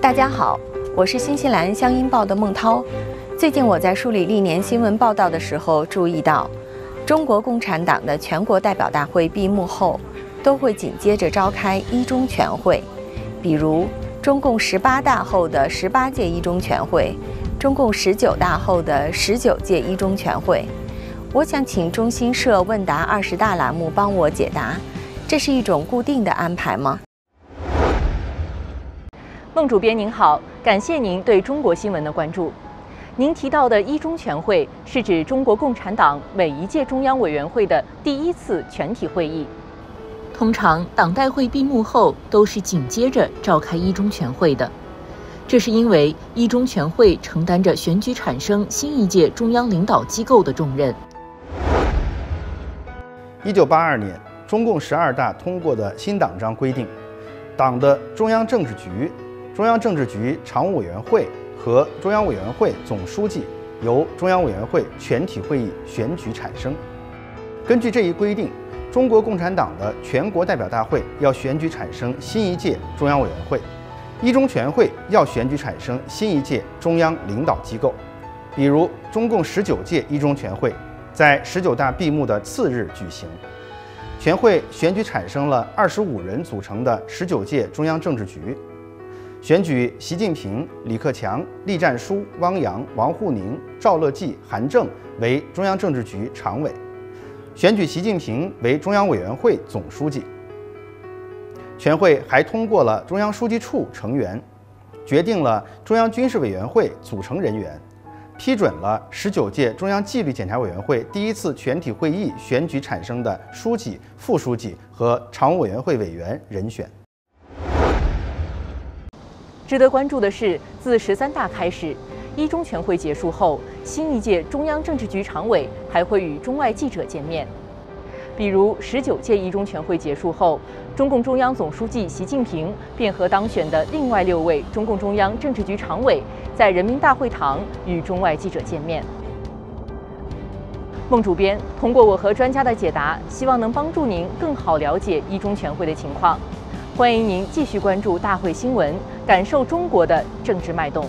大家好，我是新西兰乡音报的孟涛。最近我在梳理历年新闻报道的时候，注意到，中国共产党的全国代表大会闭幕后，都会紧接着召开一中全会，比如中共十八大后的十八届一中全会，中共十九大后的十九届一中全会。我想请中新社问答二十大栏目帮我解答，这是一种固定的安排吗？孟主编您好，感谢您对中国新闻的关注。您提到的一中全会是指中国共产党每一届中央委员会的第一次全体会议。通常党代会闭幕后都是紧接着召开一中全会的，这是因为一中全会承担着选举产生新一届中央领导机构的重任。一九八二年，中共十二大通过的新党章规定，党的中央政治局。中央政治局常务委员会和中央委员会总书记由中央委员会全体会议选举产生。根据这一规定，中国共产党的全国代表大会要选举产生新一届中央委员会，一中全会要选举产生新一届中央领导机构。比如，中共十九届一中全会在十九大闭幕的次日举行，全会选举产生了二十五人组成的十九届中央政治局。选举习近平、李克强、栗战书、汪洋、王沪宁、赵乐际、韩正为中央政治局常委，选举习近平为中央委员会总书记。全会还通过了中央书记处成员，决定了中央军事委员会组成人员，批准了十九届中央纪律检查委员会第一次全体会议选举产生的书记、副书记和常务委员会委员人选。值得关注的是，自十三大开始，一中全会结束后，新一届中央政治局常委还会与中外记者见面。比如，十九届一中全会结束后，中共中央总书记习近平便和当选的另外六位中共中央政治局常委在人民大会堂与中外记者见面。孟主编通过我和专家的解答，希望能帮助您更好了解一中全会的情况。欢迎您继续关注大会新闻，感受中国的政治脉动。